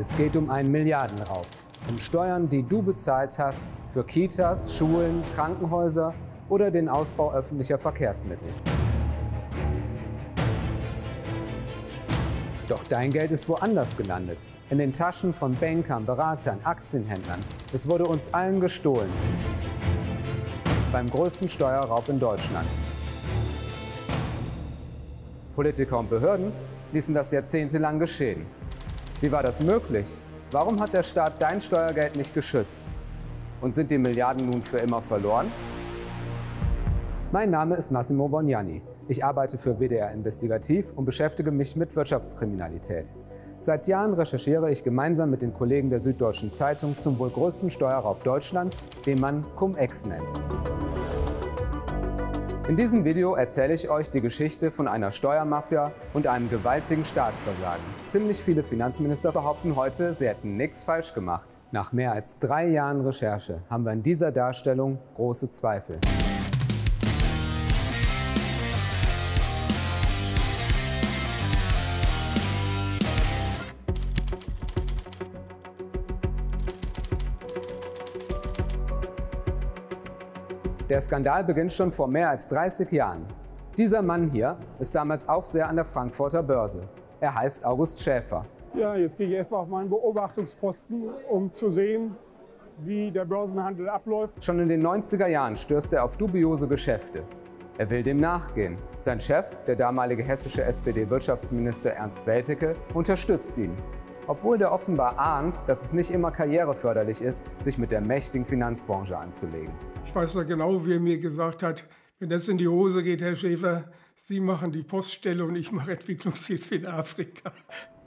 Es geht um einen Milliardenraub. Um Steuern, die du bezahlt hast für Kitas, Schulen, Krankenhäuser oder den Ausbau öffentlicher Verkehrsmittel. Doch dein Geld ist woanders gelandet. In den Taschen von Bankern, Beratern, Aktienhändlern. Es wurde uns allen gestohlen. Beim größten Steuerraub in Deutschland. Politiker und Behörden ließen das jahrzehntelang geschehen. Wie war das möglich? Warum hat der Staat dein Steuergeld nicht geschützt? Und sind die Milliarden nun für immer verloren? Mein Name ist Massimo Bognani. Ich arbeite für WDR Investigativ und beschäftige mich mit Wirtschaftskriminalität. Seit Jahren recherchiere ich gemeinsam mit den Kollegen der Süddeutschen Zeitung zum wohl größten Steuerraub Deutschlands, den man Cum-Ex nennt. In diesem Video erzähle ich euch die Geschichte von einer Steuermafia und einem gewaltigen Staatsversagen. Ziemlich viele Finanzminister behaupten heute, sie hätten nichts falsch gemacht. Nach mehr als drei Jahren Recherche haben wir in dieser Darstellung große Zweifel. Der Skandal beginnt schon vor mehr als 30 Jahren. Dieser Mann hier ist damals Aufseher an der Frankfurter Börse. Er heißt August Schäfer. Ja, jetzt gehe ich erstmal auf meinen Beobachtungsposten, um zu sehen, wie der Börsenhandel abläuft. Schon in den 90er Jahren stößt er auf dubiose Geschäfte. Er will dem nachgehen. Sein Chef, der damalige hessische SPD-Wirtschaftsminister Ernst Weltecke, unterstützt ihn obwohl der offenbar ahnt, dass es nicht immer karriereförderlich ist, sich mit der mächtigen Finanzbranche anzulegen. Ich weiß noch genau, wie er mir gesagt hat, wenn das in die Hose geht, Herr Schäfer, Sie machen die Poststelle und ich mache Entwicklungshilfe in Afrika.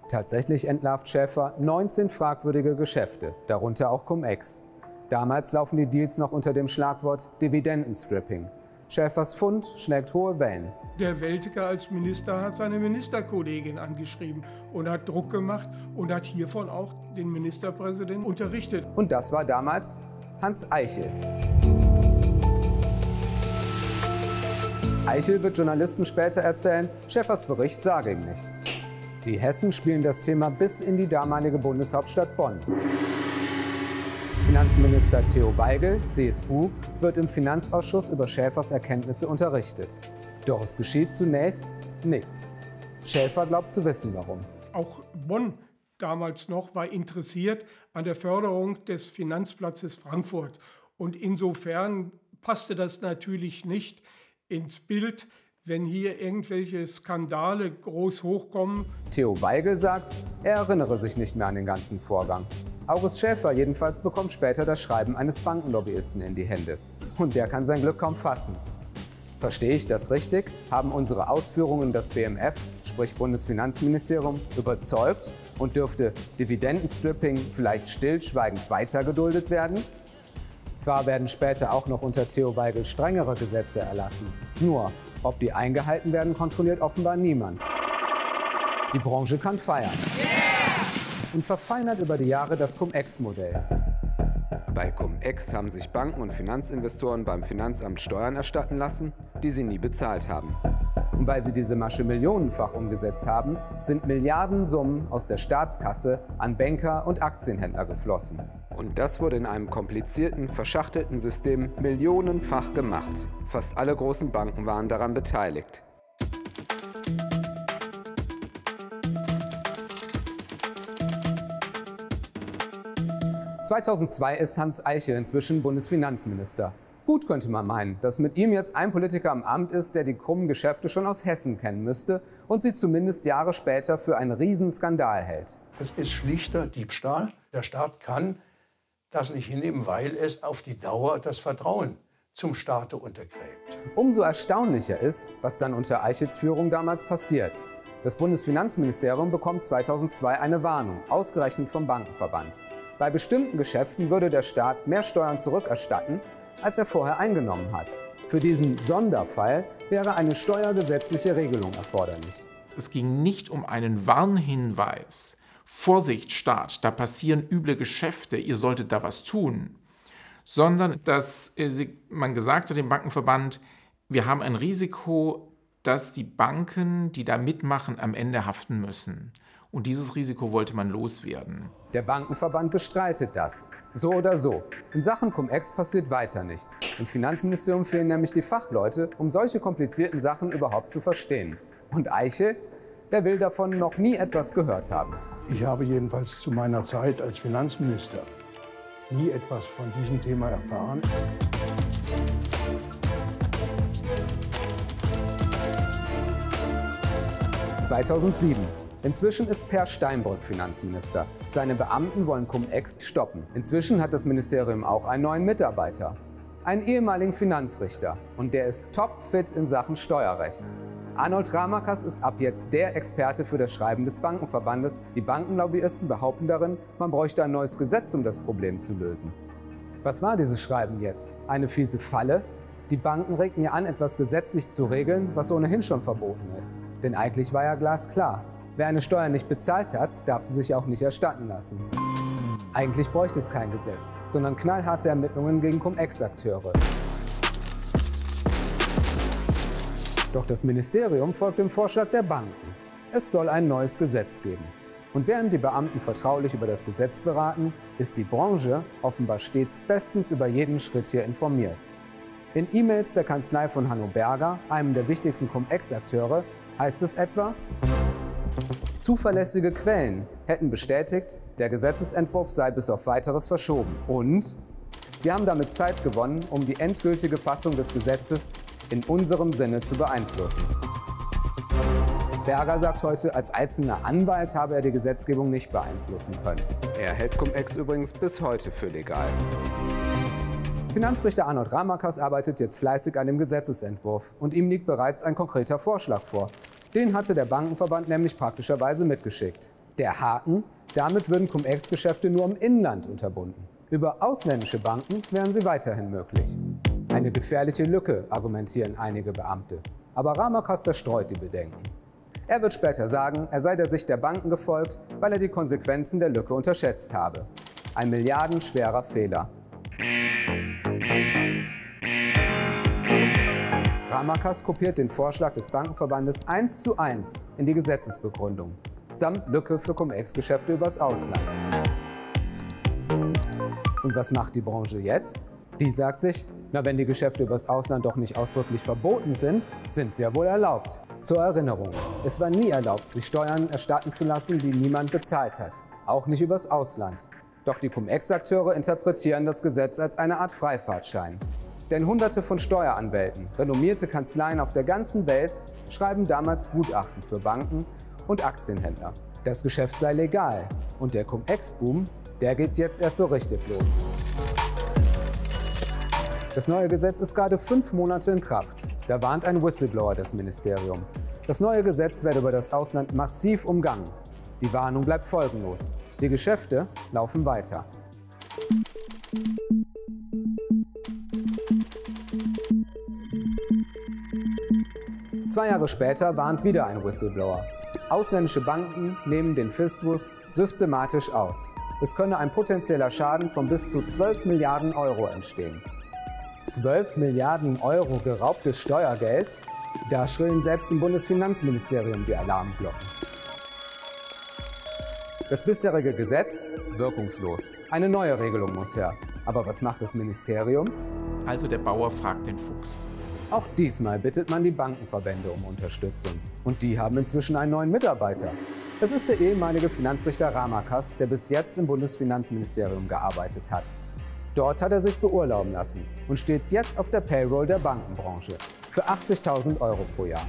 Tatsächlich entlarvt Schäfer 19 fragwürdige Geschäfte, darunter auch Cum-Ex. Damals laufen die Deals noch unter dem Schlagwort Dividendenstripping. Schäfers Fund schlägt hohe Wellen. Der Weltker als Minister hat seine Ministerkollegin angeschrieben und hat Druck gemacht und hat hiervon auch den Ministerpräsidenten unterrichtet. Und das war damals Hans Eichel. Eichel wird Journalisten später erzählen, Schäfers Bericht sage ihm nichts. Die Hessen spielen das Thema bis in die damalige Bundeshauptstadt Bonn. Finanzminister Theo Weigel, CSU, wird im Finanzausschuss über Schäfers Erkenntnisse unterrichtet. Doch es geschieht zunächst nichts. Schäfer glaubt zu wissen, warum. Auch Bonn damals noch war interessiert an der Förderung des Finanzplatzes Frankfurt. Und insofern passte das natürlich nicht ins Bild, wenn hier irgendwelche Skandale groß hochkommen. Theo Weigel sagt, er erinnere sich nicht mehr an den ganzen Vorgang. August Schäfer jedenfalls bekommt später das Schreiben eines Bankenlobbyisten in die Hände. Und der kann sein Glück kaum fassen. Verstehe ich das richtig? Haben unsere Ausführungen das BMF, sprich Bundesfinanzministerium, überzeugt und dürfte Dividendenstripping vielleicht stillschweigend weitergeduldet werden? Zwar werden später auch noch unter Theo Weigel strengere Gesetze erlassen. Nur, ob die eingehalten werden, kontrolliert offenbar niemand. Die Branche kann feiern. Und verfeinert über die Jahre das Cum-Ex-Modell. Bei Cum-Ex haben sich Banken und Finanzinvestoren beim Finanzamt Steuern erstatten lassen, die sie nie bezahlt haben. Und weil sie diese Masche millionenfach umgesetzt haben, sind Milliardensummen aus der Staatskasse an Banker und Aktienhändler geflossen. Und das wurde in einem komplizierten, verschachtelten System millionenfach gemacht. Fast alle großen Banken waren daran beteiligt. (2002) ist Hans Eichel inzwischen Bundesfinanzminister. Gut könnte man meinen, dass mit ihm jetzt ein Politiker am Amt ist, der die krummen Geschäfte schon aus Hessen kennen müsste und sie zumindest Jahre später für einen Riesenskandal hält. Es ist schlichter Diebstahl. Der Staat kann das nicht hinnehmen, weil es auf die Dauer das Vertrauen zum Staate untergräbt. Umso erstaunlicher ist, was dann unter Eichels Führung damals passiert. Das Bundesfinanzministerium bekommt 2002 eine Warnung, ausgerechnet vom Bankenverband. Bei bestimmten Geschäften würde der Staat mehr Steuern zurückerstatten, als er vorher eingenommen hat. Für diesen Sonderfall wäre eine steuergesetzliche Regelung erforderlich. Es ging nicht um einen Warnhinweis, Vorsicht Staat, da passieren üble Geschäfte, ihr solltet da was tun, sondern dass man gesagt hat dem Bankenverband, wir haben ein Risiko, dass die Banken, die da mitmachen, am Ende haften müssen. Und dieses Risiko wollte man loswerden. Der Bankenverband bestreitet das. So oder so. In Sachen Cum-Ex passiert weiter nichts. Im Finanzministerium fehlen nämlich die Fachleute, um solche komplizierten Sachen überhaupt zu verstehen. Und Eichel, der will davon noch nie etwas gehört haben. Ich habe jedenfalls zu meiner Zeit als Finanzminister nie etwas von diesem Thema erfahren. 2007. Inzwischen ist Per Steinbrück Finanzminister. Seine Beamten wollen Cum-Ex stoppen. Inzwischen hat das Ministerium auch einen neuen Mitarbeiter. Einen ehemaligen Finanzrichter. Und der ist topfit in Sachen Steuerrecht. Arnold Ramakas ist ab jetzt der Experte für das Schreiben des Bankenverbandes. Die Bankenlobbyisten behaupten darin, man bräuchte ein neues Gesetz, um das Problem zu lösen. Was war dieses Schreiben jetzt? Eine fiese Falle? Die Banken regten ja an, etwas gesetzlich zu regeln, was ohnehin schon verboten ist. Denn eigentlich war ja glasklar, wer eine Steuer nicht bezahlt hat, darf sie sich auch nicht erstatten lassen. Eigentlich bräuchte es kein Gesetz, sondern knallharte Ermittlungen gegen Cum-Ex-Akteure. Doch das Ministerium folgt dem Vorschlag der Banken. Es soll ein neues Gesetz geben. Und während die Beamten vertraulich über das Gesetz beraten, ist die Branche offenbar stets bestens über jeden Schritt hier informiert. In E-Mails der Kanzlei von Hanno Berger, einem der wichtigsten Cum-Ex-Akteure, heißt es etwa, Zuverlässige Quellen hätten bestätigt, der Gesetzesentwurf sei bis auf weiteres verschoben. Und wir haben damit Zeit gewonnen, um die endgültige Fassung des Gesetzes in unserem Sinne zu beeinflussen. Berger sagt heute, als einzelner Anwalt habe er die Gesetzgebung nicht beeinflussen können. Er hält Cum-Ex übrigens bis heute für legal. Finanzrichter Arnold Ramakas arbeitet jetzt fleißig an dem Gesetzesentwurf und ihm liegt bereits ein konkreter Vorschlag vor. Den hatte der Bankenverband nämlich praktischerweise mitgeschickt. Der Haken, damit würden Cum-Ex-Geschäfte nur im Inland unterbunden. Über ausländische Banken wären sie weiterhin möglich. Eine gefährliche Lücke, argumentieren einige Beamte. Aber Ramakas zerstreut die Bedenken. Er wird später sagen, er sei der Sicht der Banken gefolgt, weil er die Konsequenzen der Lücke unterschätzt habe. Ein milliardenschwerer Fehler. Ramakas kopiert den Vorschlag des Bankenverbandes eins zu eins in die Gesetzesbegründung, samt Lücke für Cum-Ex-Geschäfte übers Ausland. Und was macht die Branche jetzt? Die sagt sich, na wenn die Geschäfte übers Ausland doch nicht ausdrücklich verboten sind, sind sie ja wohl erlaubt. Zur Erinnerung, es war nie erlaubt, sich Steuern erstatten zu lassen, die niemand bezahlt hat. Auch nicht übers Ausland. Doch die Cum-Ex-Akteure interpretieren das Gesetz als eine Art Freifahrtschein. Denn hunderte von Steueranwälten, renommierte Kanzleien auf der ganzen Welt, schreiben damals Gutachten für Banken und Aktienhändler. Das Geschäft sei legal und der Cum-Ex-Boom, der geht jetzt erst so richtig los. Das neue Gesetz ist gerade fünf Monate in Kraft. Da warnt ein Whistleblower das Ministerium. Das neue Gesetz werde über das Ausland massiv umgangen. Die Warnung bleibt folgenlos. Die Geschäfte laufen weiter. Zwei Jahre später warnt wieder ein Whistleblower. Ausländische Banken nehmen den Fiskus systematisch aus. Es könne ein potenzieller Schaden von bis zu 12 Milliarden Euro entstehen. 12 Milliarden Euro geraubtes Steuergeld? Da schrillen selbst im Bundesfinanzministerium die Alarmglocken. Das bisherige Gesetz wirkungslos. Eine neue Regelung muss her. Aber was macht das Ministerium? Also der Bauer fragt den Fuchs. Auch diesmal bittet man die Bankenverbände um Unterstützung. Und die haben inzwischen einen neuen Mitarbeiter. Es ist der ehemalige Finanzrichter Ramakas, der bis jetzt im Bundesfinanzministerium gearbeitet hat. Dort hat er sich beurlauben lassen und steht jetzt auf der Payroll der Bankenbranche für 80.000 Euro pro Jahr.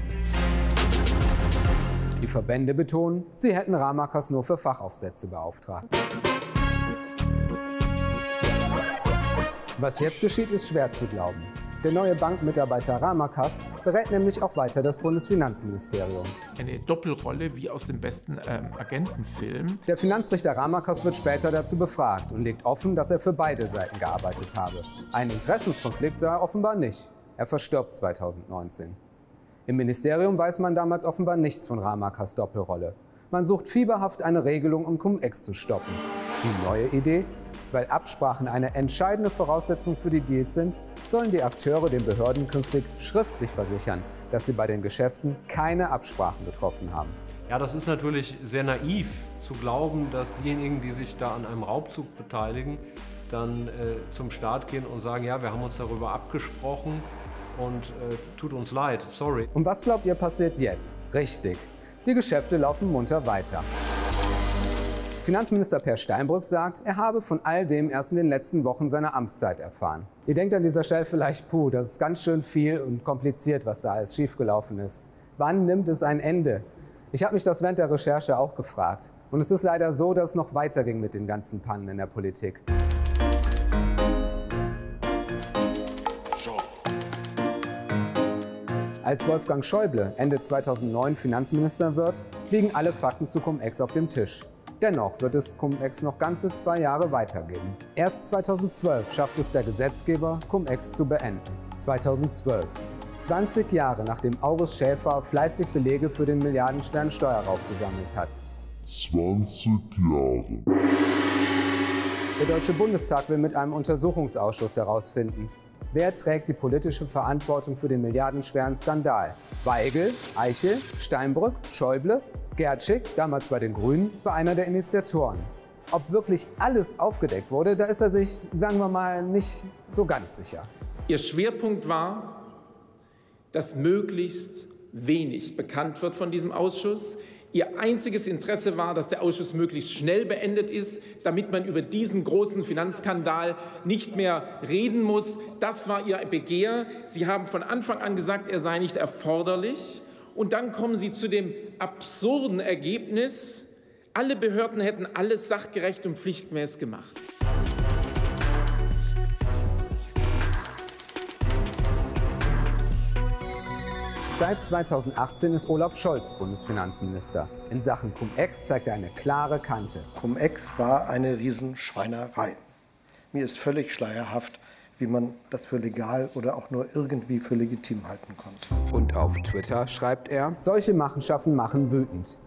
Die Verbände betonen, sie hätten Ramakas nur für Fachaufsätze beauftragt. Was jetzt geschieht, ist schwer zu glauben. Der neue Bankmitarbeiter Ramakas berät nämlich auch weiter das Bundesfinanzministerium. Eine Doppelrolle wie aus dem besten ähm, Agentenfilm. Der Finanzrichter Ramakas wird später dazu befragt und legt offen, dass er für beide Seiten gearbeitet habe. Einen Interessenskonflikt sah er offenbar nicht. Er verstirbt 2019. Im Ministerium weiß man damals offenbar nichts von Ramakas Doppelrolle. Man sucht fieberhaft eine Regelung, um Cum-Ex zu stoppen. Die neue Idee? Weil Absprachen eine entscheidende Voraussetzung für die Deals sind, sollen die Akteure den Behörden künftig schriftlich versichern, dass sie bei den Geschäften keine Absprachen getroffen haben. Ja, das ist natürlich sehr naiv zu glauben, dass diejenigen, die sich da an einem Raubzug beteiligen, dann äh, zum Staat gehen und sagen, ja, wir haben uns darüber abgesprochen und äh, tut uns leid, sorry. Und was glaubt ihr passiert jetzt? Richtig, die Geschäfte laufen munter weiter. Finanzminister Per Steinbrück sagt, er habe von all dem erst in den letzten Wochen seiner Amtszeit erfahren. Ihr denkt an dieser Stelle vielleicht, puh, das ist ganz schön viel und kompliziert, was da alles schiefgelaufen ist. Wann nimmt es ein Ende? Ich habe mich das während der Recherche auch gefragt. Und es ist leider so, dass es noch weiterging mit den ganzen Pannen in der Politik. Als Wolfgang Schäuble Ende 2009 Finanzminister wird, liegen alle Fakten zu Cum-Ex auf dem Tisch. Dennoch wird es Cum-Ex noch ganze zwei Jahre weitergeben. Erst 2012 schafft es der Gesetzgeber, Cum-Ex zu beenden. 2012. 20 Jahre nachdem August Schäfer fleißig Belege für den milliardenschweren Steuerraub gesammelt hat. 20 Jahre. Der Deutsche Bundestag will mit einem Untersuchungsausschuss herausfinden, wer trägt die politische Verantwortung für den milliardenschweren Skandal. Weigel, Eichel, Steinbrück, Schäuble Gerhard Schick, damals bei den Grünen, war einer der Initiatoren. Ob wirklich alles aufgedeckt wurde, da ist er sich, sagen wir mal, nicht so ganz sicher. Ihr Schwerpunkt war, dass möglichst wenig bekannt wird von diesem Ausschuss. Ihr einziges Interesse war, dass der Ausschuss möglichst schnell beendet ist, damit man über diesen großen Finanzskandal nicht mehr reden muss. Das war Ihr Begehr. Sie haben von Anfang an gesagt, er sei nicht erforderlich. Und dann kommen Sie zu dem absurden Ergebnis, alle Behörden hätten alles sachgerecht und pflichtmäßig gemacht. Seit 2018 ist Olaf Scholz Bundesfinanzminister. In Sachen Cum-Ex zeigt er eine klare Kante. Cum-Ex war eine Riesenschweinerei. Mir ist völlig schleierhaft, wie man das für legal oder auch nur irgendwie für legitim halten konnte. Und auf Twitter schreibt er, solche Machenschaften machen wütend.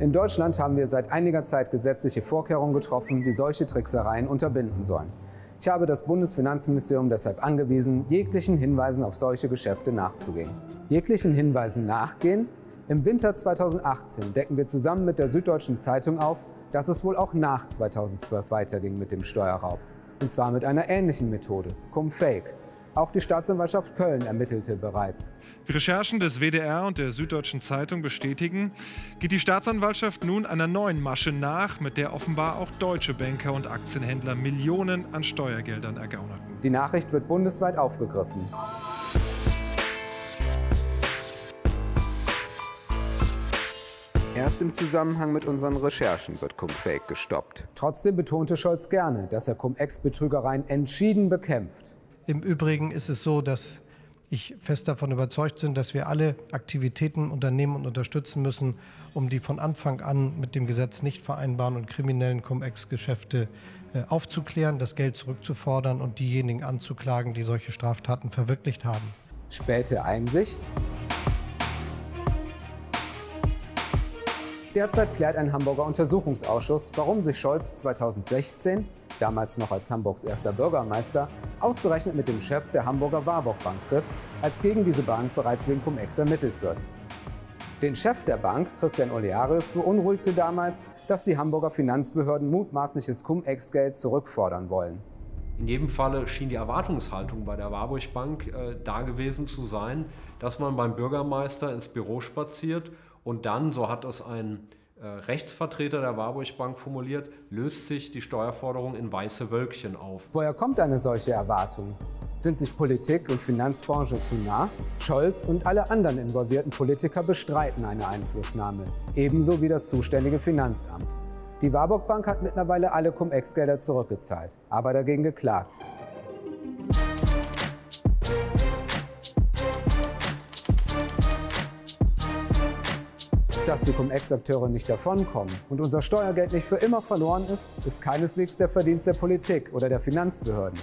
In Deutschland haben wir seit einiger Zeit gesetzliche Vorkehrungen getroffen, die solche Tricksereien unterbinden sollen. Ich habe das Bundesfinanzministerium deshalb angewiesen, jeglichen Hinweisen auf solche Geschäfte nachzugehen. Jeglichen Hinweisen nachgehen? Im Winter 2018 decken wir zusammen mit der Süddeutschen Zeitung auf, dass es wohl auch nach 2012 weiterging mit dem Steuerraub. Und zwar mit einer ähnlichen Methode, Cum-Fake. Auch die Staatsanwaltschaft Köln ermittelte bereits. Wie Recherchen des WDR und der Süddeutschen Zeitung bestätigen, geht die Staatsanwaltschaft nun einer neuen Masche nach, mit der offenbar auch deutsche Banker und Aktienhändler Millionen an Steuergeldern ergaunerten. Die Nachricht wird bundesweit aufgegriffen. Erst im Zusammenhang mit unseren Recherchen wird Cum-Fake gestoppt. Trotzdem betonte Scholz gerne, dass er Cum-Ex-Betrügereien entschieden bekämpft. Im Übrigen ist es so, dass ich fest davon überzeugt bin, dass wir alle Aktivitäten unternehmen und unterstützen müssen, um die von Anfang an mit dem Gesetz nicht vereinbaren und kriminellen Cum-Ex-Geschäfte äh, aufzuklären, das Geld zurückzufordern und diejenigen anzuklagen, die solche Straftaten verwirklicht haben. Späte Einsicht, Derzeit klärt ein Hamburger Untersuchungsausschuss, warum sich Scholz 2016, damals noch als Hamburgs erster Bürgermeister, ausgerechnet mit dem Chef der Hamburger Warburg Bank trifft, als gegen diese Bank bereits wegen Cum-Ex ermittelt wird. Den Chef der Bank, Christian Olearius, beunruhigte damals, dass die Hamburger Finanzbehörden mutmaßliches Cum-Ex-Geld zurückfordern wollen. In jedem Falle schien die Erwartungshaltung bei der Warburg Bank äh, da gewesen zu sein, dass man beim Bürgermeister ins Büro spaziert und dann, so hat es ein äh, Rechtsvertreter der Warburg Bank formuliert, löst sich die Steuerforderung in weiße Wölkchen auf. Woher kommt eine solche Erwartung? Sind sich Politik und Finanzbranche zu nah? Scholz und alle anderen involvierten Politiker bestreiten eine Einflussnahme, ebenso wie das zuständige Finanzamt. Die Warburg Bank hat mittlerweile alle Cum-Ex-Gelder zurückgezahlt, aber dagegen geklagt. Dass die Cum-Ex-Akteure nicht davonkommen. Und unser Steuergeld nicht für immer verloren ist, ist keineswegs der Verdienst der Politik oder der Finanzbehörden,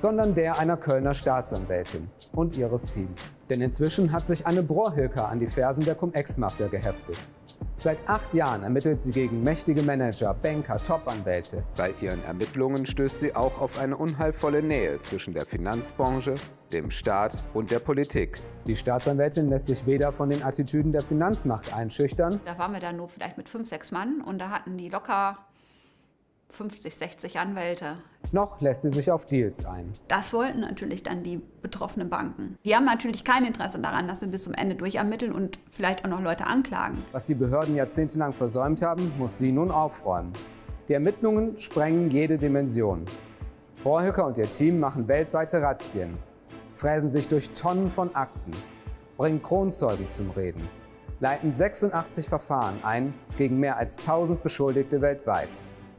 sondern der einer Kölner Staatsanwältin und ihres Teams. Denn inzwischen hat sich Anne Brohrhilker an die Fersen der Cum-Ex-Mafia geheftet. Seit acht Jahren ermittelt sie gegen mächtige Manager, Banker, Top-Anwälte. Bei ihren Ermittlungen stößt sie auch auf eine unheilvolle Nähe zwischen der Finanzbranche, dem Staat und der Politik. Die Staatsanwältin lässt sich weder von den Attitüden der Finanzmacht einschüchtern. Da waren wir dann nur vielleicht mit fünf, sechs Mann und da hatten die locker 50, 60 Anwälte. Noch lässt sie sich auf Deals ein. Das wollten natürlich dann die betroffenen Banken. Die haben natürlich kein Interesse daran, dass wir bis zum Ende durchermitteln und vielleicht auch noch Leute anklagen. Was die Behörden jahrzehntelang versäumt haben, muss sie nun aufräumen. Die Ermittlungen sprengen jede Dimension. Borhöcker und ihr Team machen weltweite Razzien, fräsen sich durch Tonnen von Akten, bringen Kronzeugen zum Reden, leiten 86 Verfahren ein gegen mehr als 1000 Beschuldigte weltweit.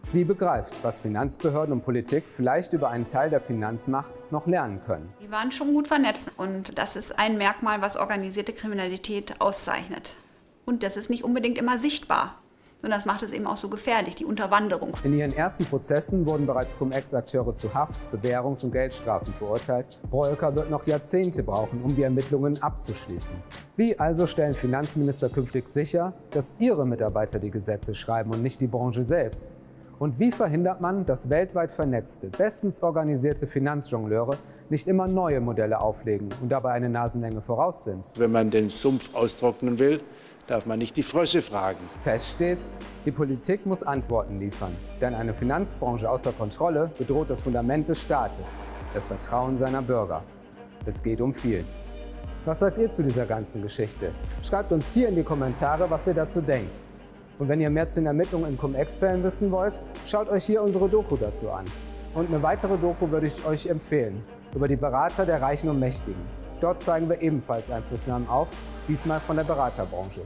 Sie begreift, was Finanzbehörden und Politik vielleicht über einen Teil der Finanzmacht noch lernen können. Die waren schon gut vernetzt und das ist ein Merkmal, was organisierte Kriminalität auszeichnet. Und das ist nicht unbedingt immer sichtbar. Und das macht es eben auch so gefährlich, die Unterwanderung. In ihren ersten Prozessen wurden bereits Cum-Ex-Akteure zu Haft, Bewährungs- und Geldstrafen verurteilt. Breuker wird noch Jahrzehnte brauchen, um die Ermittlungen abzuschließen. Wie also stellen Finanzminister künftig sicher, dass ihre Mitarbeiter die Gesetze schreiben und nicht die Branche selbst? Und wie verhindert man, dass weltweit vernetzte, bestens organisierte Finanzjongleure nicht immer neue Modelle auflegen und dabei eine Nasenlänge voraus sind? Wenn man den Sumpf austrocknen will, darf man nicht die Frösche fragen. Fest steht, die Politik muss Antworten liefern. Denn eine Finanzbranche außer Kontrolle bedroht das Fundament des Staates, das Vertrauen seiner Bürger. Es geht um viel. Was sagt ihr zu dieser ganzen Geschichte? Schreibt uns hier in die Kommentare, was ihr dazu denkt. Und wenn ihr mehr zu den Ermittlungen in Cum-Ex-Fällen wissen wollt, schaut euch hier unsere Doku dazu an. Und eine weitere Doku würde ich euch empfehlen, über die Berater der Reichen und Mächtigen. Dort zeigen wir ebenfalls Einflussnahmen auf, diesmal von der Beraterbranche.